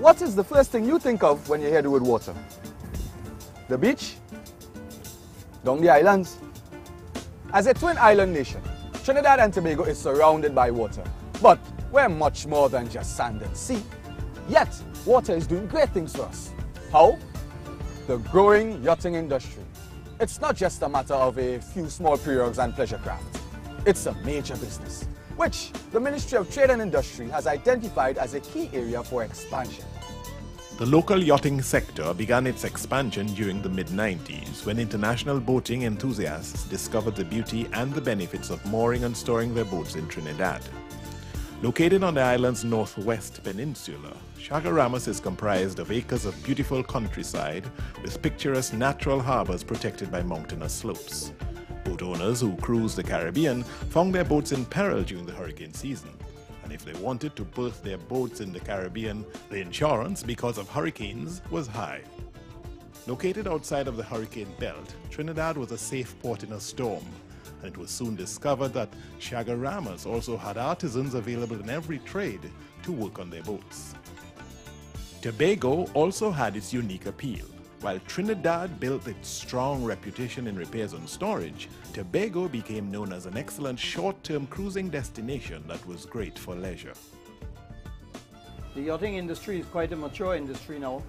What is the first thing you think of when you hear the word water? The beach? Down the islands? As a twin island nation, Trinidad and Tobago is surrounded by water. But we're much more than just sand and sea. Yet, water is doing great things for us. How? The growing yachting industry. It's not just a matter of a few small pirogues and pleasure craft. It's a major business, which the Ministry of Trade and Industry has identified as a key area for expansion. The local yachting sector began its expansion during the mid-90s when international boating enthusiasts discovered the beauty and the benefits of mooring and storing their boats in Trinidad. Located on the island's northwest peninsula, Chaguaramas is comprised of acres of beautiful countryside with picturesque natural harbors protected by mountainous slopes. Boat owners who cruise the Caribbean found their boats in peril during the hurricane season. And if they wanted to berth their boats in the Caribbean, the insurance because of hurricanes was high. Located outside of the hurricane belt, Trinidad was a safe port in a storm, and it was soon discovered that Chaguaramas also had artisans available in every trade to work on their boats. Tobago also had its unique appeal. While Trinidad built its strong reputation in repairs and storage, Tobago became known as an excellent short-term cruising destination that was great for leisure. The yachting industry is quite a mature industry now.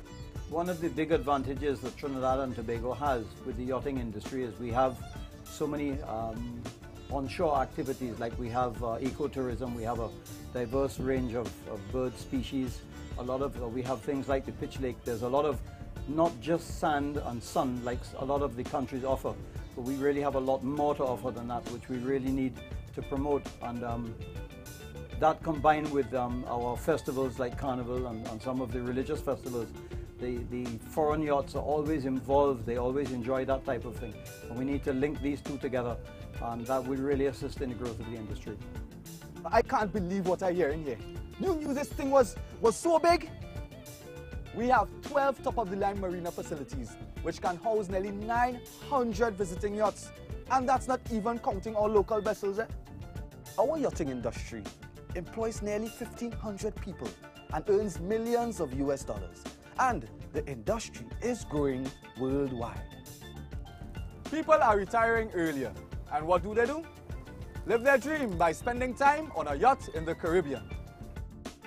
One of the big advantages that Trinidad and Tobago has with the yachting industry is we have so many um, onshore activities like we have uh, ecotourism, we have a diverse range of, of bird species, a lot of, uh, we have things like the pitch lake, there's a lot of not just sand and sun like a lot of the countries offer, but we really have a lot more to offer than that, which we really need to promote. And um, that combined with um, our festivals like Carnival and, and, some of the religious festivals, the, the foreign yachts are always involved, they always enjoy that type of thing. And we need to link these two together, and that will really assist in the growth of the industry. I can't believe what I hear in here. You knew this thing was, was so big? We have 12 top-of-the-line marina facilities, which can house nearly 900 visiting yachts. And that's not even counting our local vessels. Eh? Our yachting industry employs nearly 1,500 people and earns millions of US dollars. And the industry is growing worldwide. People are retiring earlier. And what do they do? Live their dream by spending time on a yacht in the Caribbean.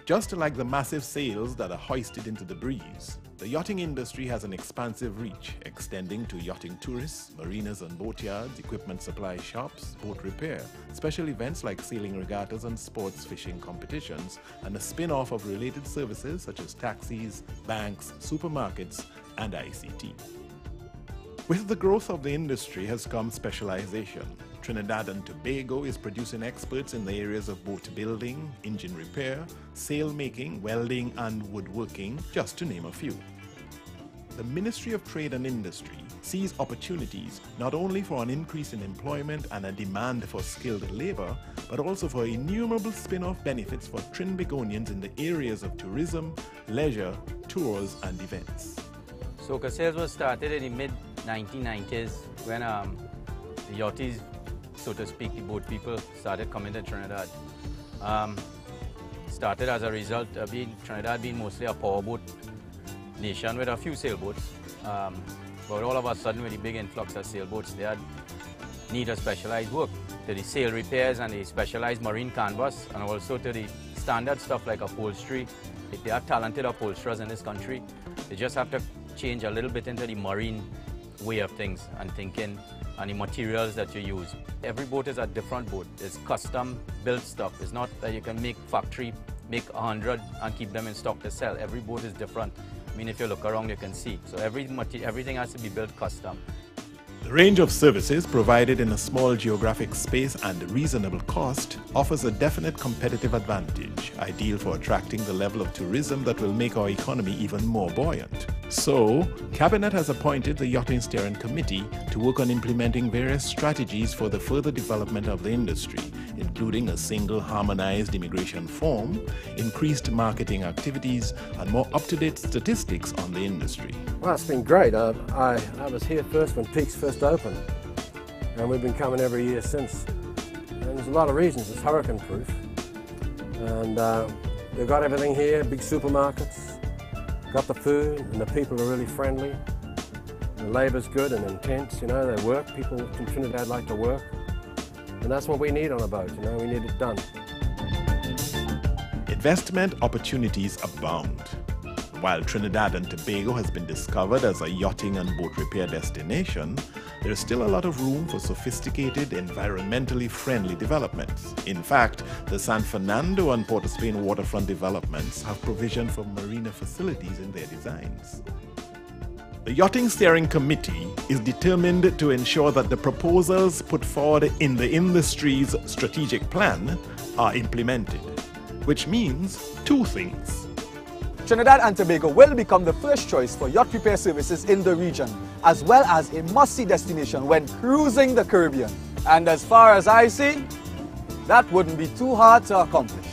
Just like the massive sails that are hoisted into the breeze, the yachting industry has an expansive reach, extending to yachting tourists, marinas and boatyards, equipment supply shops, boat repair, special events like sailing regattas and sports fishing competitions, and a spin-off of related services such as taxis, banks, supermarkets, and ICT. With the growth of the industry has come specialization, Trinidad and Tobago is producing experts in the areas of boat building, engine repair, sail making, welding, and woodworking, just to name a few. The Ministry of Trade and Industry sees opportunities not only for an increase in employment and a demand for skilled labor, but also for innumerable spin-off benefits for Trinbagonians in the areas of tourism, leisure, tours, and events. Soca Sails was started in the mid-1990s when um, the yachties so to speak, the boat people started coming to Trinidad. Um, started as a result of being, Trinidad being mostly a powerboat nation with a few sailboats. Um, but all of a sudden with the big influx of sailboats, they had need a specialized work to the sail repairs and the specialized marine canvas and also to the standard stuff like upholstery. If they are talented upholsterers in this country. They just have to change a little bit into the marine way of things and thinking and the materials that you use. Every boat is a different boat. It's custom built stuff. It's not that you can make factory, make a 100 and keep them in stock to sell. Every boat is different. I mean, if you look around, you can see. So every everything has to be built custom. The range of services provided in a small geographic space and reasonable cost offers a definite competitive advantage, ideal for attracting the level of tourism that will make our economy even more buoyant. So, Cabinet has appointed the Yachting Steering Committee to work on implementing various strategies for the further development of the industry, including a single harmonized immigration form, increased marketing activities, and more up-to-date statistics on the industry. Well, it's been great. Uh, I, I was here first when Peake's first opened, and we've been coming every year since. And there's a lot of reasons. It's hurricane-proof, and uh, they've got everything here, big supermarkets, got the food, and the people are really friendly. The labour's good and intense, you know, they work. People in Trinidad like to work. And that's what we need on a boat, you know, we need it done. Investment opportunities abound. While Trinidad and Tobago has been discovered as a yachting and boat repair destination, there is still a lot of room for sophisticated, environmentally friendly developments. In fact, the San Fernando and Port of Spain waterfront developments have provision for marina facilities in their designs. The Yachting Steering Committee is determined to ensure that the proposals put forward in the industry's strategic plan are implemented, which means two things. Trinidad and Tobago will become the first choice for yacht repair services in the region, as well as a must-see destination when cruising the Caribbean. And as far as I see, that wouldn't be too hard to accomplish.